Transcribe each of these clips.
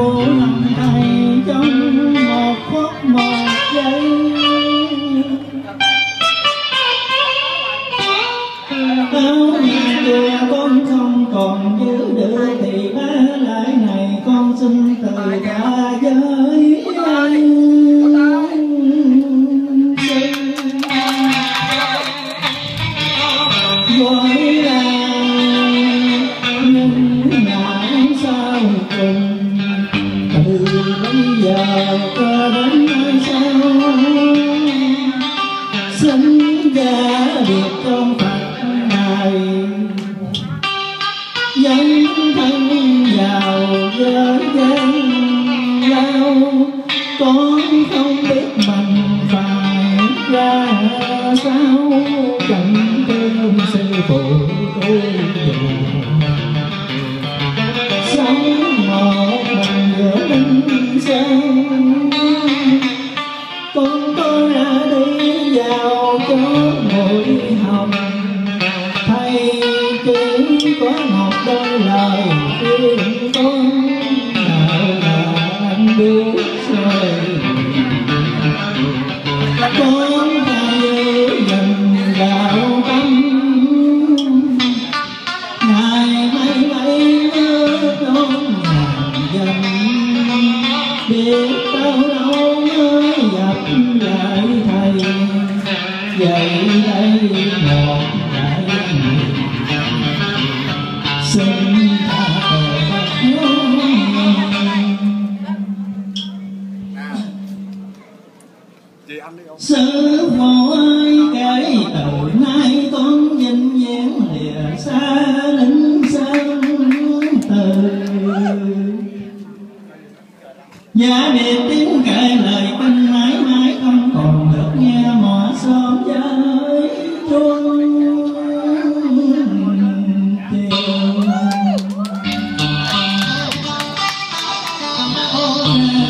cô nằm nay trong một phút một giây áo nhà kia con không còn giữ được thì ba lại này con xin từ cả giới trong phật này. Dân thân giàu giới dân lao con không biết mình phải ra sao. Chẳng thương sư phụ tôi sống đổi hồng. Thay chữ có một đôi lời khuyên con, nào là anh biết rồi con phải dần đạo tâm. Ngày mấy mấy nhớ con ngàn dần biết bao lâu mới gặp lại thầy? Một đại nguyện xin tha sư phụ ơi kể từ nay con vinh viễn lìa xa linh sơn từ Giả biệt áo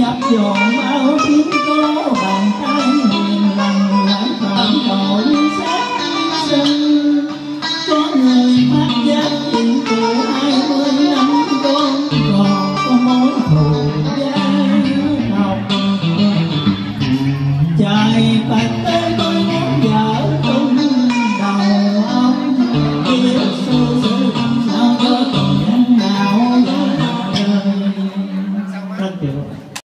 dập dồn bao tiếng tố bàn tay hiền lành lãng phạm tội xét sinh